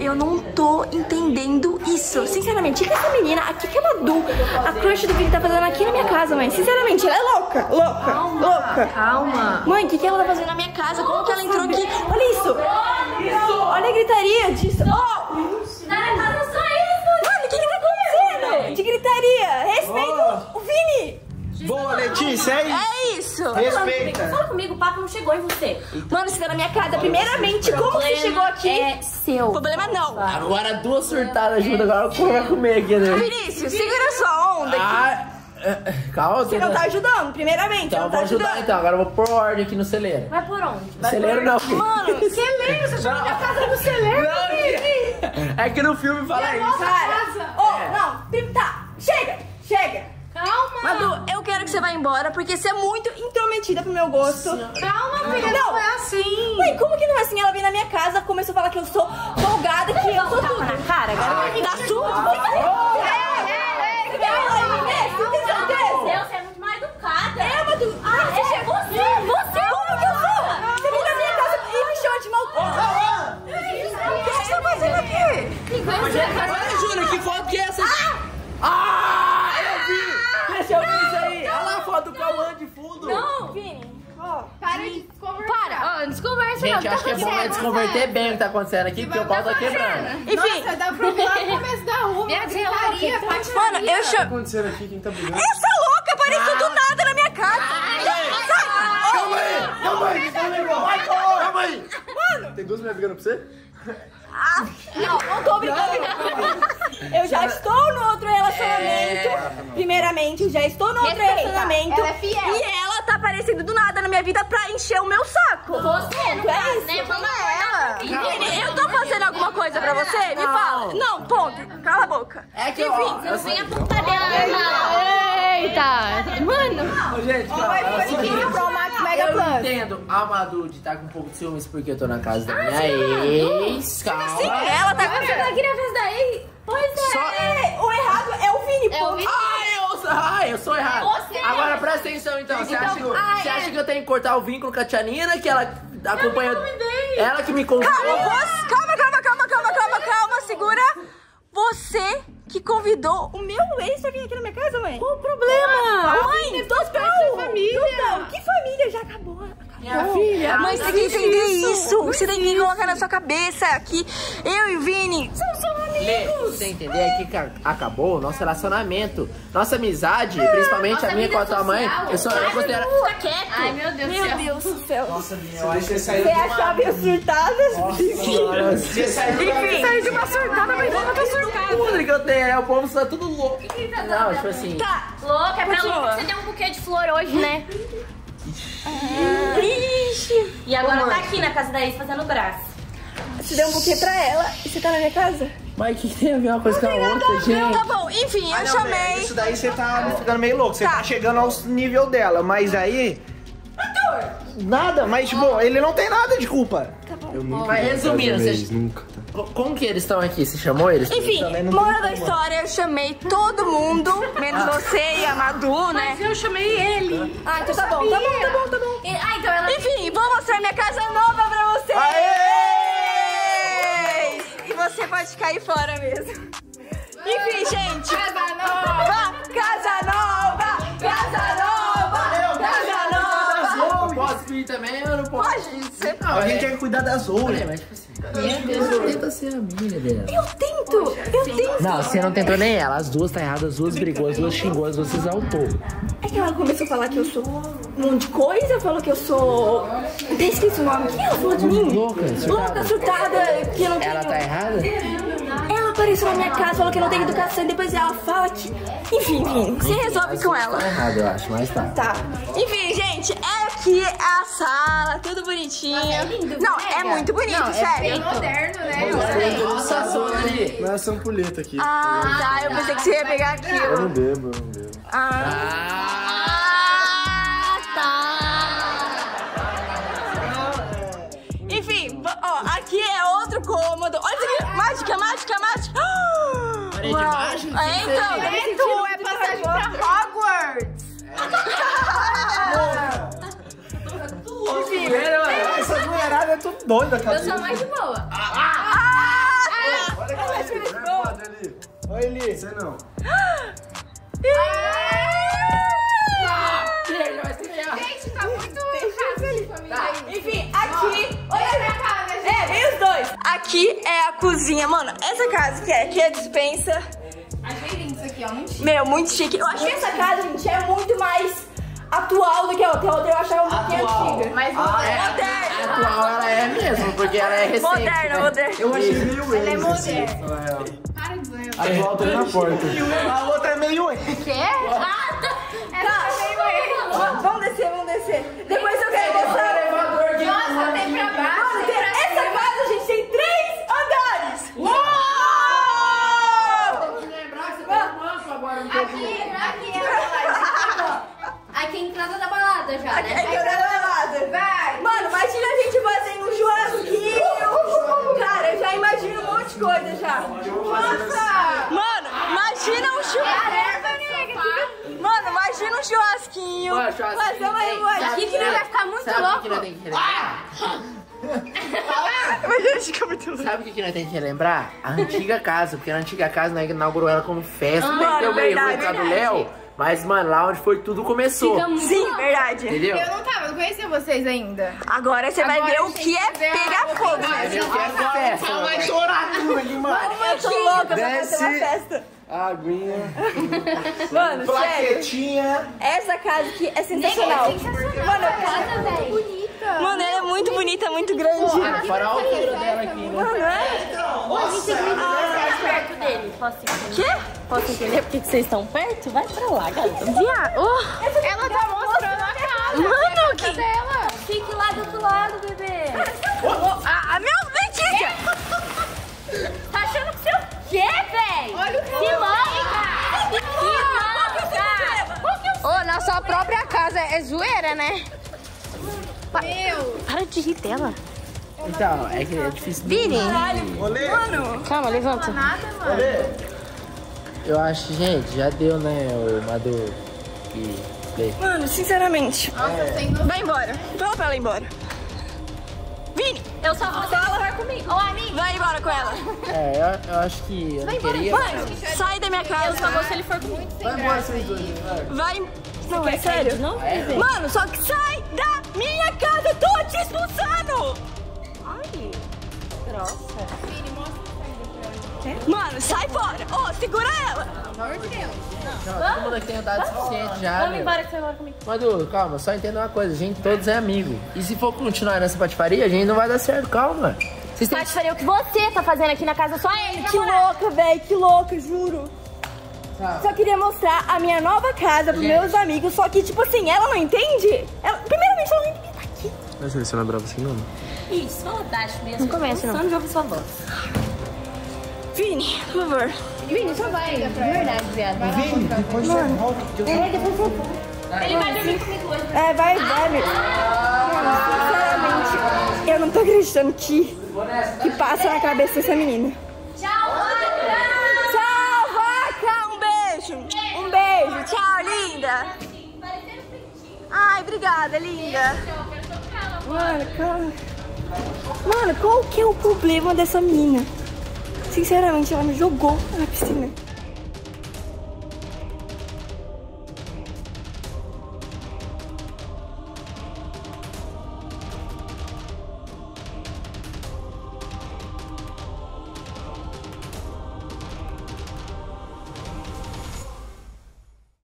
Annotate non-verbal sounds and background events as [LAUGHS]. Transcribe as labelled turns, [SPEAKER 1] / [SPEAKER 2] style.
[SPEAKER 1] eu não tô entendendo isso. Sinceramente, o que essa menina, o que que a Madu, a crush do Vini tá fazendo aqui na minha casa, mãe? Sinceramente, ela é louca, louca, louca.
[SPEAKER 2] Calma.
[SPEAKER 1] Mãe, o que, que ela tá fazendo na minha casa? Como que ela entrou aqui? Olha isso! Olha a gritaria disso! Oh! Mano, o que, que tá acontecendo? De gritaria! Respeita o Vini!
[SPEAKER 3] Boa, Letícia, é isso.
[SPEAKER 1] É isso!
[SPEAKER 3] Respeita.
[SPEAKER 2] Fala comigo, o papo não chegou em você.
[SPEAKER 1] Mano, você tá na minha casa. Primeiramente, como que você chegou aqui?
[SPEAKER 2] É seu.
[SPEAKER 1] Problema não.
[SPEAKER 4] Agora duas surtadas juntas, agora o que vai comer aqui, né?
[SPEAKER 1] Vinícius, segura sua onda aqui.
[SPEAKER 4] Ah, é, é, calma,
[SPEAKER 1] Você não tá ajudando, primeiramente.
[SPEAKER 4] Então eu
[SPEAKER 1] não
[SPEAKER 4] vou
[SPEAKER 1] tá
[SPEAKER 4] ajudar
[SPEAKER 1] ajudando.
[SPEAKER 4] então, agora eu vou pôr ordem aqui no celeiro.
[SPEAKER 2] Vai por onde?
[SPEAKER 4] Celeiro não.
[SPEAKER 1] Mano, [LAUGHS]
[SPEAKER 2] Celeiro, você chama minha casa no celeiro,
[SPEAKER 4] Não, [LAUGHS] É que no filme fala isso.
[SPEAKER 1] cara. Oh, não. prim- Tá, chega, chega. Madu, eu quero que você vá embora, porque você é muito intrometida pro meu gosto.
[SPEAKER 2] Calma, filha,
[SPEAKER 1] Não.
[SPEAKER 2] não é assim.
[SPEAKER 1] Ué, como que não é assim? Ela vem na minha casa, começou a falar que eu sou folgada, que eu sou tudo.
[SPEAKER 2] na cara,
[SPEAKER 1] Ai, dá surra. É, é, é. E certeza?
[SPEAKER 2] Você é muito mal educada.
[SPEAKER 1] É, Madu. Ah, você é você. Você. Como que eu sou? Você vem na minha casa e me chama de mal. O que você tá fazendo aqui?
[SPEAKER 4] Olha, Júlia, que foto que é essa? Ah, eu vi! Deixa eu ver isso aí. Olha lá a foto do Cauã de fundo.
[SPEAKER 1] Não, Vini. Ó.
[SPEAKER 5] Para de desconversar.
[SPEAKER 2] Para, ó, desconversa não.
[SPEAKER 4] Gente,
[SPEAKER 2] tá
[SPEAKER 4] acho que é bom é desconverter bem o que tá acontecendo aqui, porque o pau tá quebrando.
[SPEAKER 1] Enfim.
[SPEAKER 5] Nossa, dá pra lá no começo da rua.
[SPEAKER 2] Minha
[SPEAKER 5] gritaria,
[SPEAKER 2] Deus,
[SPEAKER 5] patifaria.
[SPEAKER 1] Mano, eu chamo.
[SPEAKER 3] acontecendo aqui? Quem tá brigando?
[SPEAKER 1] Essa louca apareceu do nada na minha casa. Sai.
[SPEAKER 3] Calma aí! Calma aí! Calma aí! Calma aí! Mano! Tem duas mulheres brigando pra você?
[SPEAKER 1] Não, não tô brincando. Eu já estou no outro relacionamento. Primeiramente, eu já estou no outro relacionamento.
[SPEAKER 5] Ela é fiel.
[SPEAKER 1] E ela tá aparecendo do nada na minha vida pra encher o meu saco.
[SPEAKER 2] Você, no
[SPEAKER 1] É
[SPEAKER 2] caso,
[SPEAKER 1] isso,
[SPEAKER 2] né? Vamos
[SPEAKER 1] não é ela. Eu tô fazendo alguma coisa pra você? Me fala. Não, ponto. Cala a boca.
[SPEAKER 4] É que, ó, eu sei.
[SPEAKER 2] Vem a pontadeira. Eita. Mano.
[SPEAKER 4] Ô, gente, calma. o seguinte.
[SPEAKER 5] Pro Max Mega
[SPEAKER 4] Eu
[SPEAKER 5] Plus.
[SPEAKER 4] entendo a Madu de estar com um pouco de ciúmes porque eu tô na casa da minha ex. Calma.
[SPEAKER 1] Sim, ela tá
[SPEAKER 2] Você tá querendo fazer daí? Pois é.
[SPEAKER 4] Só-
[SPEAKER 1] É, O errado é o Vini,
[SPEAKER 2] É o
[SPEAKER 1] pô.
[SPEAKER 2] Vini.
[SPEAKER 4] Ai, eu, ai, eu sou errado.
[SPEAKER 2] Você
[SPEAKER 4] Agora
[SPEAKER 2] é.
[SPEAKER 4] presta atenção então. Você,
[SPEAKER 2] Então,
[SPEAKER 4] acha, que,
[SPEAKER 2] ah,
[SPEAKER 4] você
[SPEAKER 2] é.
[SPEAKER 4] acha que eu tenho que cortar o vínculo com a Tia Nina, que ela acompanha. Ela que me convidou.
[SPEAKER 1] Calma, calma, calma, calma, calma, calma, calma, segura. Você que convidou o meu ex pra vir aqui na minha casa, mãe? Qual o problema? mãe, total.
[SPEAKER 5] família.
[SPEAKER 1] Total. Que família? Já acabou.
[SPEAKER 4] Minha filha.
[SPEAKER 1] Mãe, você tem que entender isso. Você tem que colocar na sua cabeça que eu e o Vini somos amigos.
[SPEAKER 4] você entender aqui que acabou o nosso relacionamento, nossa amizade, principalmente
[SPEAKER 2] Nossa
[SPEAKER 4] a minha com a tua mãe. Eu sou eu considero.
[SPEAKER 2] Fica quieto. Ai, meu Deus do
[SPEAKER 1] Meu
[SPEAKER 2] céu.
[SPEAKER 1] Deus do céu.
[SPEAKER 3] Nossa, Vini, eu acho que você saiu
[SPEAKER 1] Você achava eu surtada?
[SPEAKER 3] Você saiu
[SPEAKER 1] Enfim.
[SPEAKER 2] Saiu de uma surtada, mas eu tô surtada.
[SPEAKER 4] Tudo que eu tenho, é o povo tá tudo louco. Não, tipo assim.
[SPEAKER 1] Tá.
[SPEAKER 2] Louca, é pra
[SPEAKER 1] Continua.
[SPEAKER 2] louca que você deu um buquê de flor hoje, né?
[SPEAKER 1] Ixi.
[SPEAKER 2] E agora tá aqui na casa da ex fazendo braço.
[SPEAKER 1] Você deu um buquê pra ela e você tá na minha casa?
[SPEAKER 4] Mas o que, que tem a ver uma coisa com a outra,
[SPEAKER 1] Não,
[SPEAKER 4] gente?
[SPEAKER 1] tá bom. Enfim, eu
[SPEAKER 3] Ah, não,
[SPEAKER 1] chamei.
[SPEAKER 3] velho, Isso daí você tá ficando meio louco. Você
[SPEAKER 1] Tá.
[SPEAKER 3] tá, chegando ao nível dela, mas aí. Nada, mas, tipo, ele não tem nada de culpa.
[SPEAKER 4] Mas resumindo, vocês-
[SPEAKER 6] Nunca.
[SPEAKER 4] co- como que eles estão aqui? Você chamou eles?
[SPEAKER 1] Enfim, moral da história, eu chamei todo mundo, menos você e a Madu, né?
[SPEAKER 2] eu chamei ele.
[SPEAKER 1] Ah, então tá bom, tá bom, tá bom, tá bom.
[SPEAKER 2] Ah, então ela...
[SPEAKER 1] Enfim, vou mostrar minha casa nova pra vocês! E você pode cair fora mesmo. Enfim, gente. Casa nova! Casa nova! Casa nova!
[SPEAKER 4] Posso vir também ou não posso?
[SPEAKER 1] Pode ser.
[SPEAKER 4] Não,
[SPEAKER 3] A gente
[SPEAKER 4] é-
[SPEAKER 3] tem que cuidar das outras.
[SPEAKER 4] mas tipo assim. Deus, eu tento ser amiga dela.
[SPEAKER 1] Eu tento! Eu tento!
[SPEAKER 4] Não, você não tentou nem ela. As duas tá erradas, as duas brigou, as duas xingou, as duas se exaltou.
[SPEAKER 1] É que ela começou a falar que eu sou um monte de coisa, falou que eu sou. Até esqueci o nome. O que ela falou de mim?
[SPEAKER 4] Louca, surtada.
[SPEAKER 1] Louca, surtada, que eu não tenho.
[SPEAKER 4] Ela tá errada?
[SPEAKER 1] Apareceu na minha casa, falou que não tenho educação, e depois ela fala que. Enfim, enfim, você resolve com
[SPEAKER 4] Tá
[SPEAKER 1] ela.
[SPEAKER 4] errado, eu acho, mas tá.
[SPEAKER 1] Tá. Enfim, gente, é aqui a sala, tudo bonitinho. Não, é muito bonito, sério.
[SPEAKER 5] Moderno, né?
[SPEAKER 4] Nossa, sua ali.
[SPEAKER 6] Não é essa ampulheta aqui.
[SPEAKER 1] Ah, tá. Eu pensei que você ia pegar
[SPEAKER 6] Eu
[SPEAKER 1] aquilo.
[SPEAKER 6] não bebo, eu não bebo.
[SPEAKER 1] Ah, tá. Enfim, va- ó, aqui é outro cômodo. Olha isso aqui. Mágica, mágica, É, então.
[SPEAKER 5] Preto é passagem pra Hogwarts.
[SPEAKER 3] Essa mulherada é tudo doida, cara.
[SPEAKER 2] Eu sou mais de boa.
[SPEAKER 1] Ah,
[SPEAKER 3] Oi, Eli.
[SPEAKER 6] Você não.
[SPEAKER 5] Gente, tá muito casa de família aí.
[SPEAKER 1] Enfim, aqui. Olha a minha casa, gente. É, vem os dois. Aqui é a cozinha, mano. Essa casa que é, aqui é a dispensa.
[SPEAKER 5] Aqui, ó. Muito
[SPEAKER 1] Meu, muito chique. Eu achei essa casa, gente, é muito mais atual do que a outra. A outra eu achava um pouquinho antiga.
[SPEAKER 5] Mas
[SPEAKER 4] Ah, é.
[SPEAKER 1] Moderna.
[SPEAKER 4] Atual ela é mesmo, porque ela é recente.
[SPEAKER 1] Moderna,
[SPEAKER 4] né?
[SPEAKER 1] moderna.
[SPEAKER 6] Eu achei meio
[SPEAKER 5] ela é
[SPEAKER 6] assim,
[SPEAKER 5] moderna.
[SPEAKER 6] na real.
[SPEAKER 5] Para de zoar.
[SPEAKER 6] Atual tá na porta.
[SPEAKER 3] A outra é meio.
[SPEAKER 5] Quê?
[SPEAKER 1] Tá. [LAUGHS] churrasquinho Fazer uma
[SPEAKER 4] tem-
[SPEAKER 1] revoadinha.
[SPEAKER 5] Que não vai ficar muito
[SPEAKER 4] Sabe o que
[SPEAKER 5] louco.
[SPEAKER 4] nós temos que relembrar?
[SPEAKER 1] Louco.
[SPEAKER 4] Sabe o que que nós temos que relembrar? A antiga casa, porque na antiga casa nós inaugurou ela como festa. meio ruim
[SPEAKER 1] verdade,
[SPEAKER 4] causa do
[SPEAKER 1] verdade.
[SPEAKER 4] Léo, mas, mano, lá onde foi tudo começou.
[SPEAKER 2] Fica muito
[SPEAKER 1] Sim, verdade.
[SPEAKER 4] Entendeu?
[SPEAKER 5] Eu não tava, eu não conhecia vocês ainda.
[SPEAKER 1] Agora você vai ver
[SPEAKER 5] a
[SPEAKER 1] o que é
[SPEAKER 5] a
[SPEAKER 1] pegar fogo.
[SPEAKER 4] quero festa.
[SPEAKER 3] Vai chorar tudo aqui, mano.
[SPEAKER 1] Eu tô louca pra fazer uma festa.
[SPEAKER 6] Aguinha. [LAUGHS]
[SPEAKER 1] Mano, sério.
[SPEAKER 3] Plaquetinha.
[SPEAKER 1] Essa casa aqui é sensacional. Mano,
[SPEAKER 5] Casa, velho. Bonita.
[SPEAKER 1] mano, ela é muito bonita, muito grande.
[SPEAKER 4] Para a altura dela aqui, né?
[SPEAKER 1] Mano, é?
[SPEAKER 2] Perto dele. Posso entender?
[SPEAKER 1] Quê?
[SPEAKER 2] Posso entender por que vocês estão perto? Vai pra lá, garota.
[SPEAKER 1] Viado. Oh.
[SPEAKER 5] Ela tá mostrando a casa.
[SPEAKER 1] Mano,
[SPEAKER 5] a
[SPEAKER 1] que-
[SPEAKER 5] dela.
[SPEAKER 2] Fique lá do outro lado, bebê.
[SPEAKER 1] Ah, meu, Letícia!
[SPEAKER 2] Tá achando que você é o quê, véi?
[SPEAKER 5] Olha o
[SPEAKER 2] Se
[SPEAKER 5] que!
[SPEAKER 2] Se!
[SPEAKER 5] Ô, na sua própria casa é zoeira, né? Meu.
[SPEAKER 2] Para de rir dela.
[SPEAKER 4] Então, é que é difícil.
[SPEAKER 5] Vini.
[SPEAKER 3] Olê.
[SPEAKER 1] Mano,
[SPEAKER 2] Calma, levanta.
[SPEAKER 5] Nada, mano.
[SPEAKER 3] Olê.
[SPEAKER 4] Eu acho, gente, já deu, né, o Maduro. E. Play.
[SPEAKER 1] mano, sinceramente.
[SPEAKER 5] Nossa, tenho
[SPEAKER 1] Vai embora. Fala pra ela ir embora. Vini,
[SPEAKER 2] Eu só vou
[SPEAKER 1] ela vai comigo. Ô. Vai embora com ela.
[SPEAKER 4] É, eu, eu acho que eu não queria.
[SPEAKER 1] Mãe, sai da minha casa.
[SPEAKER 2] Eu só vou se ele for comigo.
[SPEAKER 6] Vai embora vocês dois, vai.
[SPEAKER 1] Vai. Não, é sério.
[SPEAKER 2] Não, bebê.
[SPEAKER 1] Mano, só que sai da
[SPEAKER 5] Vini, mostra o sangue pra ela.
[SPEAKER 1] Mano, sai fora. Ô, segura ela.
[SPEAKER 5] Pelo amor de Deus.
[SPEAKER 4] Todo mundo aqui tem idade suficiente já.
[SPEAKER 2] Vamos embora que você vai embora comigo.
[SPEAKER 4] Maduro, calma, só entenda uma coisa, a gente todos é amigo. E se for continuar nessa patifaria, a gente não vai dar certo, calma. Vocês têm
[SPEAKER 2] Pode fazer o que você tá fazendo aqui na casa, só ele.
[SPEAKER 1] Que louca, velho. Que louca, juro.
[SPEAKER 4] Tá.
[SPEAKER 1] Só queria mostrar a minha nova casa pros meus amigos. Só que, tipo assim, ela não entende. Ela, primeiramente, ela não entende.
[SPEAKER 6] Mas você não é bravo assim, não?
[SPEAKER 2] Isso, fala baixo mesmo.
[SPEAKER 1] Não começa, não.
[SPEAKER 2] Só de ouvir sua voz.
[SPEAKER 1] Vini, por favor.
[SPEAKER 5] Vini, só vai. De verdade, viado.
[SPEAKER 3] Vini, depois você volta. que eu-
[SPEAKER 2] Ele vai dormir comigo hoje.
[SPEAKER 1] É, vai, vai, meu. Sinceramente, eu não tô acreditando que, que passa na cabeça dessa menina.
[SPEAKER 2] Tchau,
[SPEAKER 1] Tchau, vaca! Um beijo! Um beijo! Tchau, linda! Ai, obrigada, linda! Mano, calma. Mano, qual que é o problema dessa menina? Sinceramente, ela me jogou na piscina.